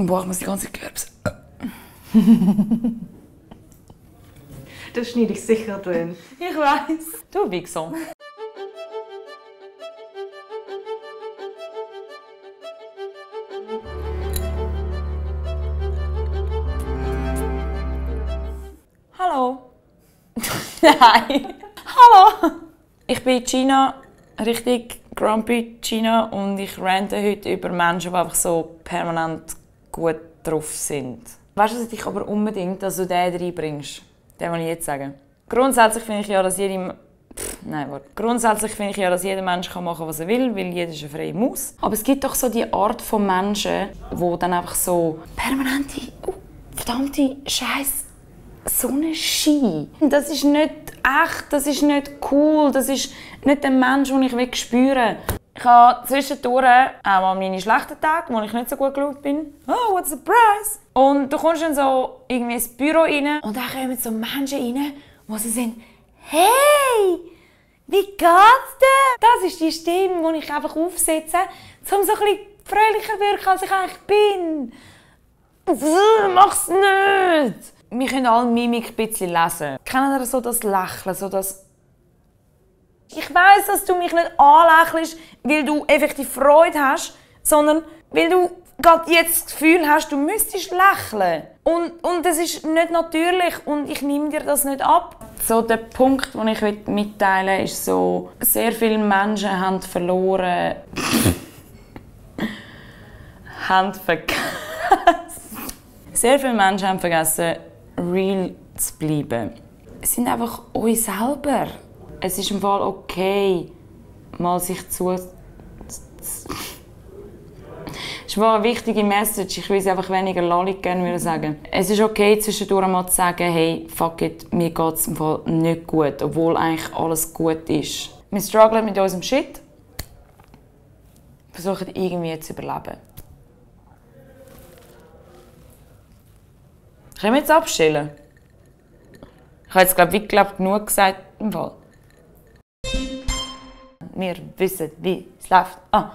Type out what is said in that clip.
Boah, ich muss die ganze Gerbs. Das schneide ich sicher drin. Ich weiß. Du Wichser. Hallo. Nein. Hallo. Ich bin Gina, richtig grumpy Gina und ich rante heute über Menschen, die einfach so permanent gut drauf sind. Weißt du, was ich aber unbedingt, dass du den reinbringst? Den will ich jetzt sagen. Grundsätzlich finde ich ja, dass jede Pff, Nein, warte. Grundsätzlich finde ich ja, dass jeder Mensch kann machen was er will, weil jeder ist eine freie Maus. Aber es gibt doch so die Art von Menschen, wo dann einfach so permanente, oh, verdammte Scheiß Sonnenschein. Das ist nicht echt, das ist nicht cool, das ist nicht der Mensch, den ich will spüren Ich habe zwischendurch auch mal meine schlechten Tage, wo ich nicht so gut gelaunt bin. Oh, what a surprise! Und du kommst dann so irgendwie ins Büro rein und dann kommen so Menschen rein, wo sie sind, hey, wie geht's dir? Das ist die Stimme, die ich einfach aufsetze, um so ein bisschen fröhlicher wirken, als ich eigentlich bin. Mach's nicht! Wir können alle Mimik ein bisschen lesen. Kennen ihr so das Lächeln, so das... Ich weiß, dass du mich nicht anlächelst, weil du effektiv Freude hast, sondern weil du gerade jetzt das Gefühl hast, du müsstest lächeln. Und, und das ist nicht natürlich und ich nehme dir das nicht ab. So der Punkt, den ich mitteilen will, ist so, sehr viele Menschen haben verloren... haben vergessen... Sehr viele Menschen haben vergessen, real zu bleiben. Es sind einfach euch selber. Es ist im Fall okay, mal sich zu. Das ist eine wichtige Message. Ich will es einfach weniger lallig gerne sagen. Es ist okay, zwischendurch mal zu sagen, hey, fuck it, mir geht es im Fall nicht gut, obwohl eigentlich alles gut ist. Wir strugglen mit unserem Shit, versuchen irgendwie zu überleben. Können wir jetzt abstellen? Ich habe jetzt, glaube ich, glaub, genug gesagt im Fall. Wir wissen, wie es läuft. Ah.